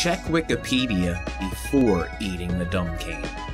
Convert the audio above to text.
Check Wikipedia before eating the dumb cane.